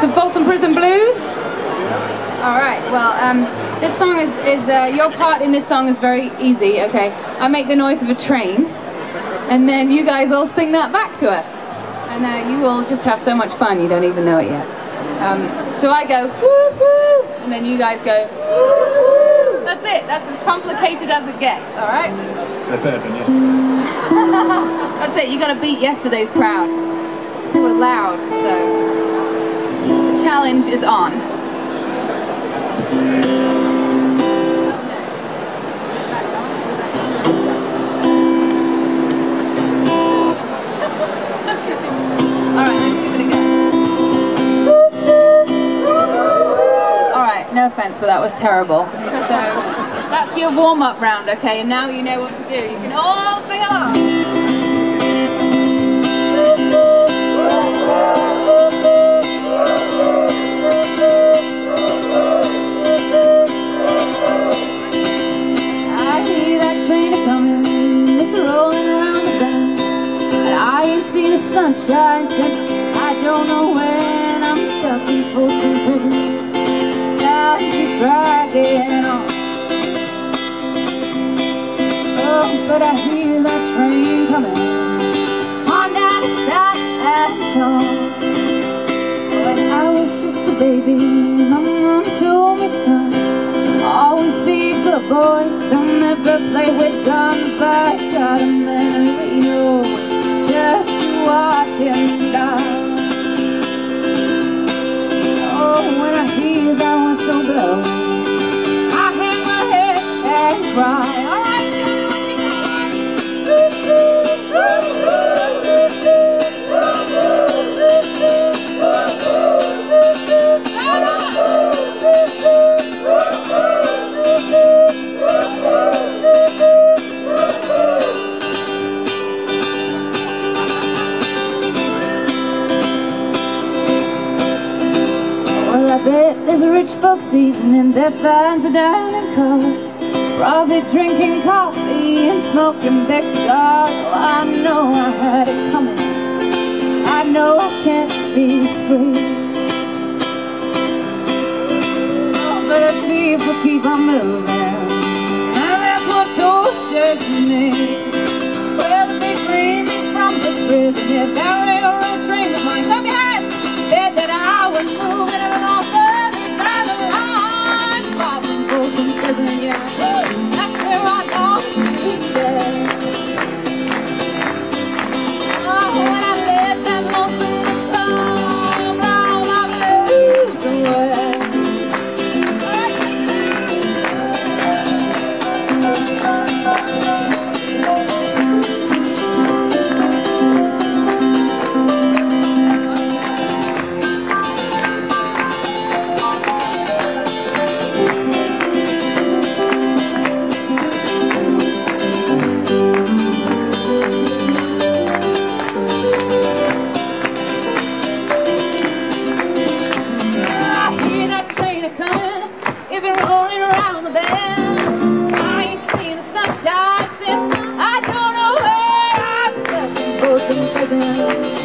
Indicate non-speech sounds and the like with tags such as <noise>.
Some Folsom Prison Blues? Alright, well, um, this song is, is uh, your part in this song is very easy, okay? I make the noise of a train, and then you guys all sing that back to us. And uh, you will just have so much fun, you don't even know it yet. Um, so I go, woo woo, and then you guys go, woo. That's it, that's as complicated as it gets, alright? That's better than yesterday. <laughs> That's it, you gotta beat yesterday's crowd. They were loud, so challenge is on. Alright, let's give it a. Alright, no offense, but that was terrible. So, that's your warm-up round, okay? And now you know what to do. You can all sing along. I ain't seen the sunshine since I don't know when. I'm stuck in Prison. Now she's dragging on. Oh, but I hear that train coming on down the San Antone. When I was just a baby, my told me, son, always be a good boy. Don't ever play with guns, but I shot a man in Reno just to watch him die. Oh, when I hear that whistle blow, I hang my head and cry. Well, I bet there's rich folks eating in their fancy dining cars Probably drinking coffee and smoking big cigars. Oh, I know I had it coming. I know I can't be free. Oh, but people keep on moving And that's what tortures me Well, they free me from the prison Yeah, down rolling around the bend. I ain't seen the sunshine since I don't know where I'm stuck in